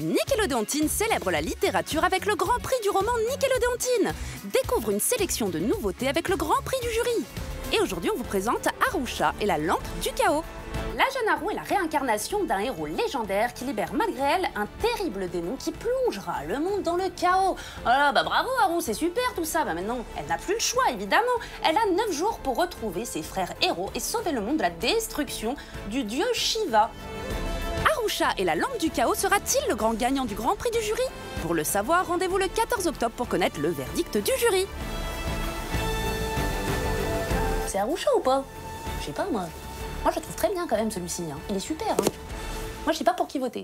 Nickelodeontine célèbre la littérature avec le Grand Prix du roman Nickelodeontine. Découvre une sélection de nouveautés avec le Grand Prix du jury. Et aujourd'hui, on vous présente Arusha et la lampe du chaos. La jeune Haru est la réincarnation d'un héros légendaire qui libère malgré elle un terrible démon qui plongera le monde dans le chaos. Ah bah bravo Haru, c'est super tout ça. Bah maintenant, elle n'a plus le choix évidemment. Elle a 9 jours pour retrouver ses frères héros et sauver le monde de la destruction du dieu Shiva. Et la lampe du chaos sera-t-il le grand gagnant du Grand Prix du jury? Pour le savoir, rendez-vous le 14 octobre pour connaître le verdict du jury. C'est Arusha ou pas? Je sais pas moi. Moi je trouve très bien quand même celui-ci. hein. Il est super. hein. Moi je sais pas pour qui voter.